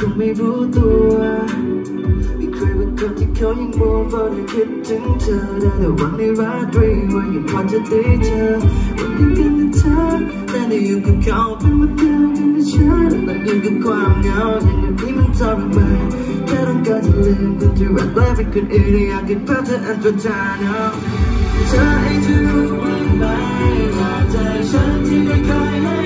คงไม่รู้ตัวมีใครบางคนที่เขายังมัวเฝ้าแต่คิดถึงเธอได้แต่หวังในราตรีว่ายังพอจะได้เจอวันนี้กันแต่เธอแต่ได้อยู่กับเขาเป็นวันเดียวกันกับฉันและอยู่กับความเหงาอย่างนี้มันทรมานแค่ต้องการจะลืมคนที่รักและเป็นคนอื่นอยากเก็บภาพเธออันตรธานเธอเองจะรู้ไหมว่าใจฉันที่ได้เคยให้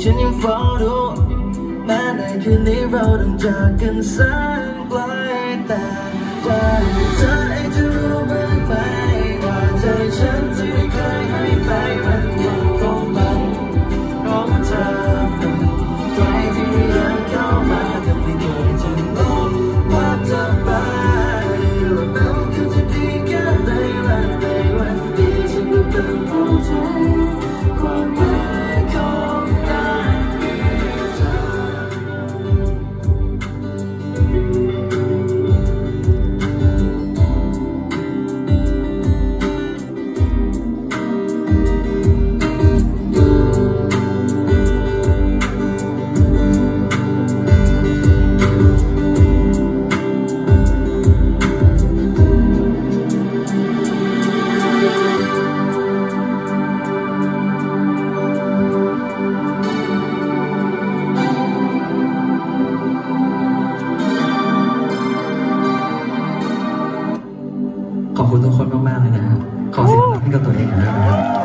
ฉันยังเฝ้าดูแม้ในคืนนี้เราต้องจากกันแสนไกลแต่ว่าเธอเองจะ ขอบคุณทุกคนมากๆเลยนะครับขอเสียงปรบมือให้กับตัวเองนะครับ